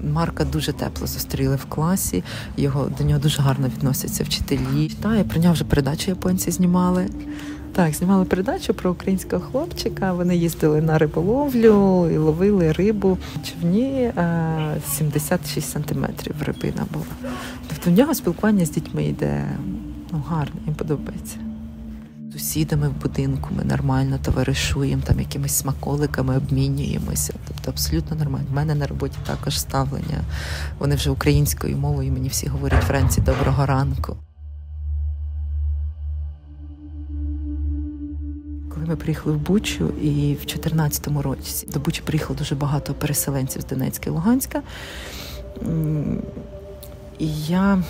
Марка дуже тепло зустріли в класі. Його до нього дуже гарно відносяться вчителі. Та про нього вже передачу японці знімали. Так, знімали передачу про українського хлопчика. Вони їздили на риболовлю і ловили рибу. Човні 76 сантиметрів рибина була. Тобто в нього спілкування з дітьми йде ну, гарно, їм подобається. Сусідами в будинку ми нормально товаришуємо, там якимись смаколиками обмінюємося. Тобто абсолютно нормально. У мене на роботі також ставлення. Вони вже українською мовою, мені всі говорять Франці, доброго ранку. Коли ми приїхали в Бучу, і в 2014 році до Бучі приїхало дуже багато переселенців з Донецька і Луганська. І я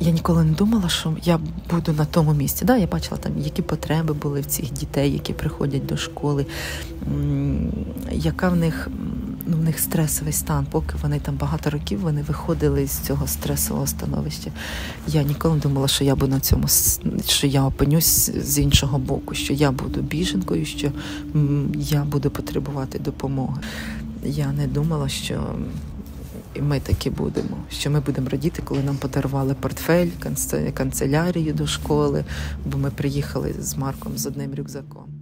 я ніколи не думала, що я буду на тому місці. Да, Я бачила там, які потреби були в цих дітей, які приходять до школи, яка в них ну, в них стресовий стан, поки вони там багато років вони виходили з цього стресового становища. Я ніколи не думала, що я буду на цьому, що я опинюсь з іншого боку, що я буду біженкою, що я буду потребувати допомоги. Я не думала, що і ми такі будемо. Що ми будемо радіти, коли нам подарували портфель, канцелярію до школи, бо ми приїхали з Марком з одним рюкзаком.